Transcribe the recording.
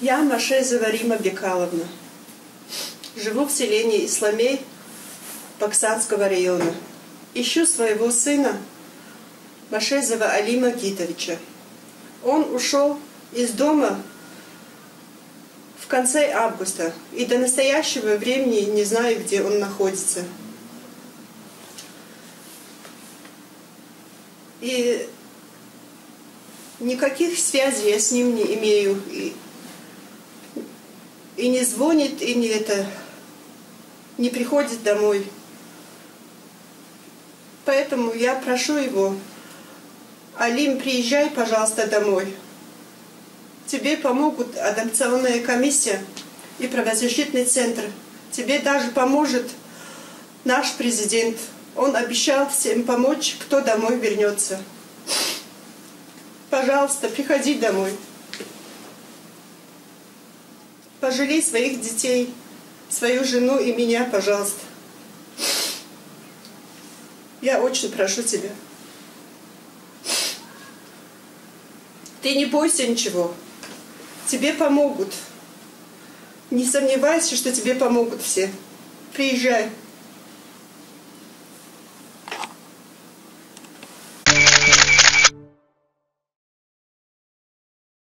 Я Машезова Рима Бекаловна. Живу в селении Исламей Баксанского района. Ищу своего сына Машезова Алима Гитовича. Он ушел из дома в конце августа и до настоящего времени не знаю, где он находится. И никаких связей я с ним не имею. И не звонит, и не это не приходит домой. Поэтому я прошу его, Алим, приезжай, пожалуйста, домой. Тебе помогут адопционная комиссия и правозащитный центр. Тебе даже поможет наш президент. Он обещал всем помочь, кто домой вернется. Пожалуйста, приходи домой. Пожалей своих детей, свою жену и меня, пожалуйста. Я очень прошу тебя. Ты не бойся ничего. Тебе помогут. Не сомневайся, что тебе помогут все. Приезжай.